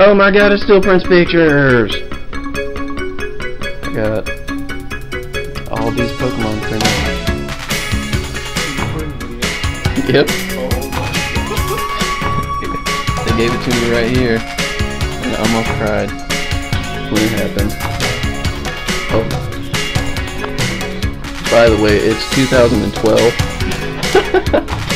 Oh my god, it still prints pictures! I got all these Pokemon printed. Yep. they gave it to me right here. And I almost cried when it happened. Oh. By the way, it's 2012.